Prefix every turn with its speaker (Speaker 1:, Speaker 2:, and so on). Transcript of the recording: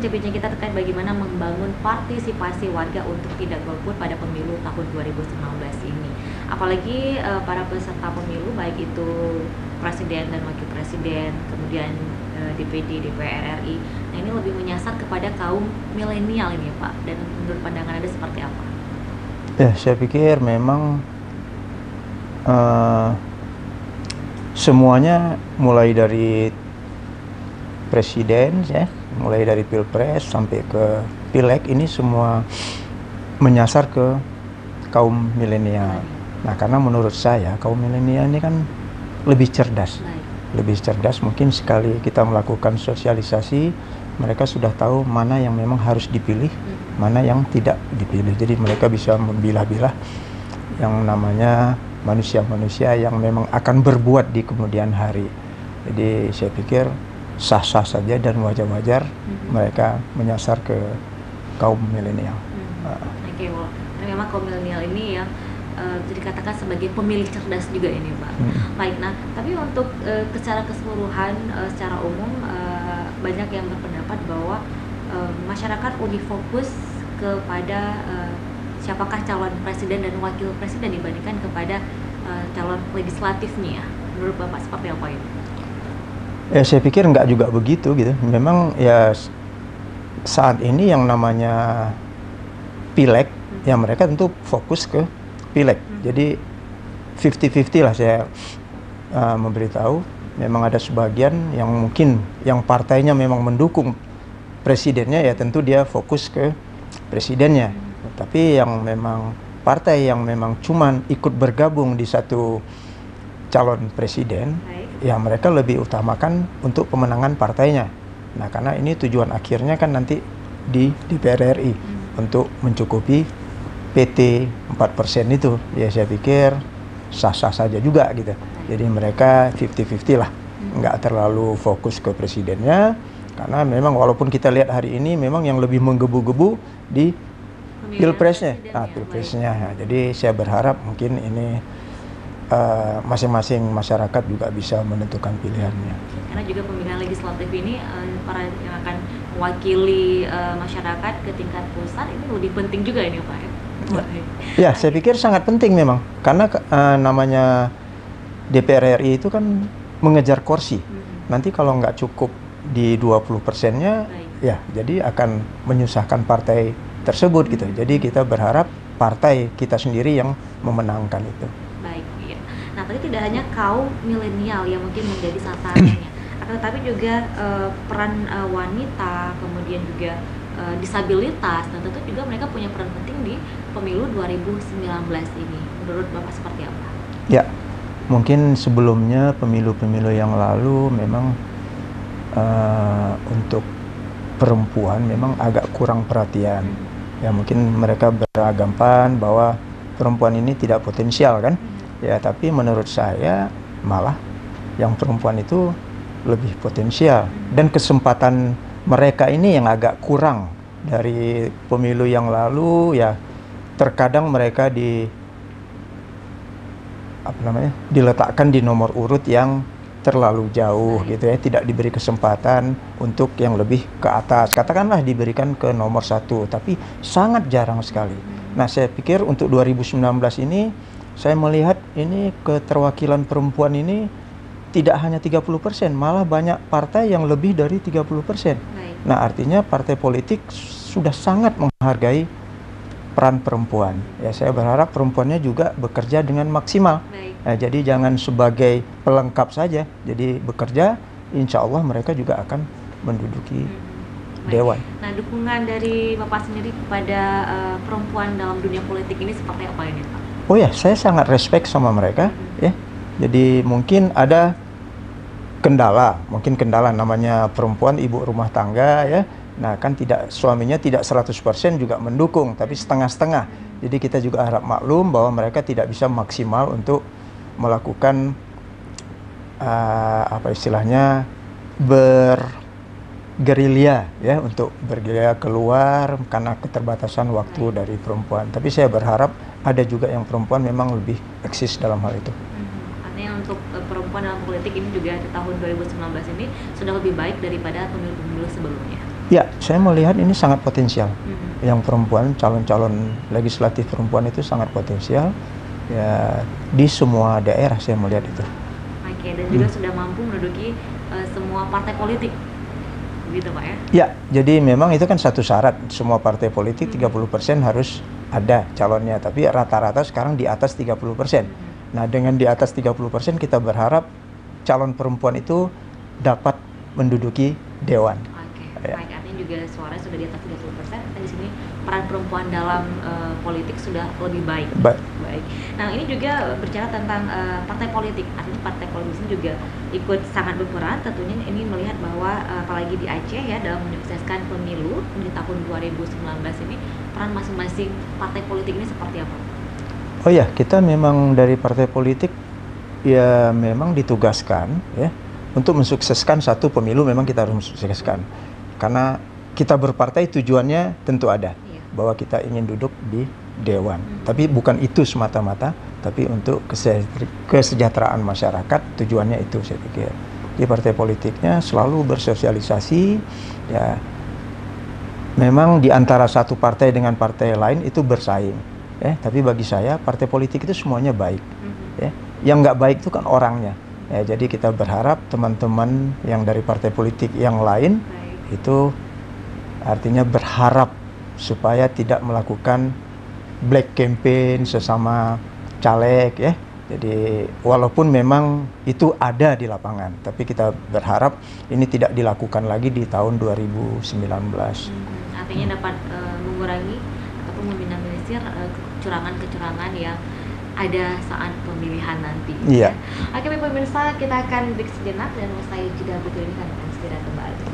Speaker 1: bincang-bincang kita terkait bagaimana membangun partisipasi warga untuk tidak golput pada pemilu tahun 2019 ini. Apalagi uh, para peserta pemilu baik itu presiden dan wakil presiden, kemudian uh, DPD, DPR RI. Nah, ini lebih menyasar kepada kaum milenial ini, Pak. Dan menurut pandangan Anda seperti apa?
Speaker 2: Ya, saya pikir memang uh, semuanya mulai dari presiden ya mulai dari pilpres sampai ke pileg ini semua menyasar ke kaum milenial. Nah karena menurut saya kaum milenial ini kan lebih cerdas, lebih cerdas mungkin sekali kita melakukan sosialisasi mereka sudah tahu mana yang memang harus dipilih, mana yang tidak dipilih. Jadi mereka bisa membilah-bilah yang namanya manusia-manusia yang memang akan berbuat di kemudian hari. Jadi saya pikir sah-sah saja dan wajar-wajar hmm. mereka menyasar ke kaum milenial.
Speaker 1: Hmm. Uh. Oke, okay, well, memang kaum milenial ini yang uh, dikatakan sebagai pemilih cerdas juga ini, Pak. Hmm. Baik, nah tapi untuk uh, secara keseluruhan, uh, secara umum uh, banyak yang berpendapat bahwa uh, masyarakat lebih fokus kepada uh, siapakah calon presiden dan wakil presiden dibandingkan kepada uh, calon legislatifnya. Menurut Bapak seperti apa ini?
Speaker 2: Ya saya pikir nggak juga begitu gitu. Memang ya saat ini yang namanya pileg, ya mereka tentu fokus ke pileg. Hmm. Jadi 50-50 lah saya uh, memberitahu. Memang ada sebagian yang mungkin yang partainya memang mendukung presidennya ya tentu dia fokus ke presidennya. Hmm. Tapi yang memang partai yang memang cuman ikut bergabung di satu calon presiden ya mereka lebih utamakan untuk pemenangan partainya. Nah, karena ini tujuan akhirnya kan nanti di DPR RI hmm. untuk mencukupi PT 4% itu. Ya saya pikir sah-sah saja juga gitu. Jadi mereka 50-50 lah. Hmm. Nggak terlalu fokus ke presidennya karena memang walaupun kita lihat hari ini memang yang lebih menggebu-gebu di pilpresnya. Nah, pilpresnya. Ya, jadi saya berharap mungkin ini masing-masing uh, masyarakat juga bisa menentukan pilihannya.
Speaker 1: Karena juga pemilihan legislatif ini uh, para yang akan mewakili uh, masyarakat ke tingkat pusat ini lebih penting juga ini Pak ya.
Speaker 2: Ya, saya pikir sangat penting memang karena uh, namanya DPR RI itu kan mengejar kursi. Hmm. Nanti kalau nggak cukup di 20 persennya, ya jadi akan menyusahkan partai tersebut gitu. Hmm. Jadi kita berharap partai kita sendiri yang memenangkan itu.
Speaker 1: Tapi tidak hanya kaum milenial yang mungkin menjadi sasarannya, akan tetapi juga uh, peran uh, wanita, kemudian juga uh, disabilitas, dan tentu juga mereka punya peran penting di pemilu 2019 ini. Menurut Bapak seperti apa?
Speaker 2: Ya, mungkin sebelumnya pemilu-pemilu yang lalu memang uh, untuk perempuan memang agak kurang perhatian. Hmm. Ya mungkin mereka beragampan bahwa perempuan ini tidak potensial kan. Ya tapi menurut saya malah yang perempuan itu lebih potensial. Dan kesempatan mereka ini yang agak kurang dari pemilu yang lalu ya terkadang mereka di apa namanya diletakkan di nomor urut yang terlalu jauh gitu ya tidak diberi kesempatan untuk yang lebih ke atas. Katakanlah diberikan ke nomor satu tapi sangat jarang sekali. Nah saya pikir untuk 2019 ini saya melihat ini keterwakilan perempuan ini tidak hanya 30%, malah banyak partai yang lebih dari 30%. Baik. Nah, artinya partai politik sudah sangat menghargai peran perempuan. Ya, saya berharap perempuannya juga bekerja dengan maksimal. Nah, jadi jangan sebagai pelengkap saja. Jadi bekerja, insya Allah mereka juga akan menduduki hmm. dewan.
Speaker 1: Nah, dukungan dari Bapak sendiri kepada uh, perempuan dalam dunia politik ini seperti apa ini, Pak?
Speaker 2: Oh ya saya sangat respect sama mereka ya. Jadi mungkin ada kendala mungkin kendala namanya perempuan ibu rumah tangga ya. Nah kan tidak suaminya tidak 100% juga mendukung tapi setengah-setengah. Jadi kita juga harap maklum bahwa mereka tidak bisa maksimal untuk melakukan uh, apa istilahnya bergerilya ya untuk bergerilya keluar karena keterbatasan waktu dari perempuan tapi saya berharap ada juga yang perempuan memang lebih eksis dalam hal itu.
Speaker 1: Hmm, artinya untuk uh, perempuan dalam politik ini juga di tahun 2019 ini sudah lebih baik daripada pemilu-pemilu sebelumnya.
Speaker 2: Ya, saya melihat ini sangat potensial.
Speaker 1: Mhm.
Speaker 2: Yang perempuan, calon-calon legislatif perempuan itu sangat potensial. Ya, di semua daerah saya melihat itu.
Speaker 1: Oke, dan juga
Speaker 2: Hmm.
Speaker 1: sudah mampu menduduki eh, semua partai politik, begitu pak ya?
Speaker 2: Ya, jadi memang itu kan satu syarat semua partai politik
Speaker 1: Hmm.
Speaker 2: 30% harus ada calonnya, tapi rata-rata sekarang di atas 30%.
Speaker 1: Mhm.
Speaker 2: Nah, dengan di atas 30% kita berharap calon perempuan itu dapat menduduki dewan.
Speaker 1: Oke,
Speaker 2: Ya.
Speaker 1: baik artinya juga suara sudah di atas 30%, dan di sini peran perempuan dalam eh, politik sudah lebih baik.
Speaker 2: Ba-
Speaker 1: Baik. Nah, ini juga berbicara tentang eh, partai politik. Artinya partai politik ini juga ikut sangat berperan. Tentunya ini melihat bahwa eh, apalagi di Aceh ya dalam menyukseskan pemilu di tahun 2019 ini peran masing-masing partai politik ini seperti apa?
Speaker 2: Oh ya, kita memang dari partai politik ya memang ditugaskan ya untuk mensukseskan satu pemilu memang kita harus mensukseskan. Karena kita berpartai tujuannya tentu ada. Bahwa kita ingin duduk di dewan.
Speaker 1: Hmm.
Speaker 2: Tapi bukan itu semata-mata, tapi untuk kesejahter- kesejahteraan masyarakat tujuannya itu saya pikir. Di partai politiknya selalu bersosialisasi ya memang di antara satu partai dengan partai lain itu bersaing ya tapi bagi saya partai politik itu semuanya baik
Speaker 1: Mhm.
Speaker 2: ya yang nggak baik itu kan orangnya ya jadi kita berharap teman-teman yang dari partai politik yang lain
Speaker 1: Baik.
Speaker 2: itu artinya berharap supaya tidak melakukan black campaign sesama caleg ya jadi walaupun memang itu ada di lapangan tapi kita berharap ini tidak dilakukan lagi di tahun 2019
Speaker 1: Mhm. Artinya dapat eh, mengurangi ataupun meminimalisir eh, kecurangan-kecurangan yang ada saat pemilihan nanti.
Speaker 2: Iya.
Speaker 1: ya. Oke, pemirsa, kita akan break sejenak dan usai jeda berikut ini kami akan segera kembali.